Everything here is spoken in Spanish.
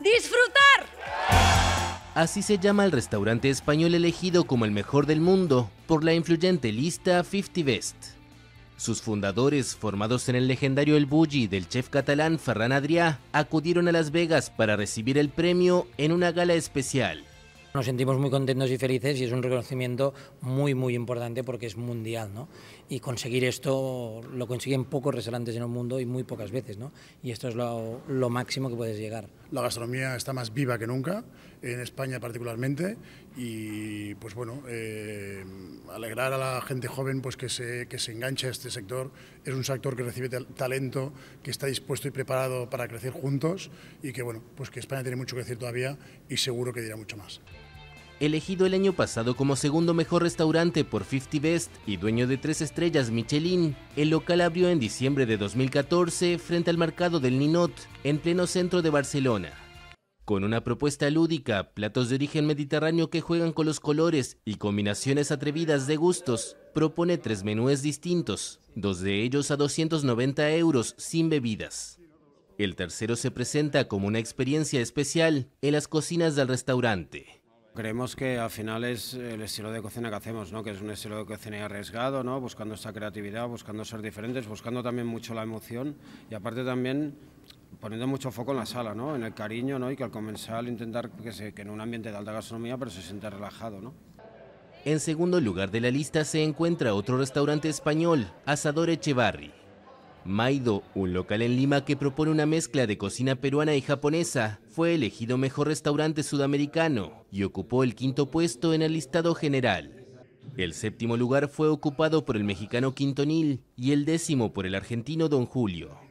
disfrutar. Así se llama el restaurante español elegido como el mejor del mundo por la influyente lista 50 Best. Sus fundadores, formados en el legendario El Bulli del chef catalán Ferran Adrià, acudieron a Las Vegas para recibir el premio en una gala especial. Nos sentimos muy contentos y felices y es un reconocimiento muy, muy importante porque es mundial, ¿no? Y conseguir esto lo consiguen pocos restaurantes en el mundo y muy pocas veces, ¿no? Y esto es lo, máximo que puedes llegar. La gastronomía está más viva que nunca, en España particularmente, y pues bueno, eh, alegrar a la gente joven pues que se, que se enganche a este sector. Es un sector que recibe talento, que está dispuesto y preparado para crecer juntos y que bueno, pues que España tiene mucho que decir todavía y seguro que dirá mucho más. Elegido el año pasado como segundo mejor restaurante por 50 Best y dueño de tres estrellas Michelin, el local abrió en diciembre de 2014 frente al mercado del Ninot, en pleno centro de Barcelona. Con una propuesta lúdica, platos de origen mediterráneo que juegan con los colores y combinaciones atrevidas de gustos, propone tres menúes distintos, dos de ellos a 290 euros sin bebidas. El tercero se presenta como una experiencia especial en las cocinas del restaurante. Creemos que al final es el estilo de cocina que hacemos, ¿no? que es un estilo de cocina arriesgado, ¿no? buscando esta creatividad, buscando ser diferentes, buscando también mucho la emoción y aparte también poniendo mucho foco en la sala, ¿no? en el cariño ¿no? y que al comensal intentar que, se, que en un ambiente de alta gastronomía pero se siente relajado. ¿no? En segundo lugar de la lista se encuentra otro restaurante español, Asador Echevarri. Maido, un local en Lima que propone una mezcla de cocina peruana y japonesa, fue elegido mejor restaurante sudamericano y ocupó el quinto puesto en el listado general. El séptimo lugar fue ocupado por el mexicano Quintonil y el décimo por el argentino Don Julio.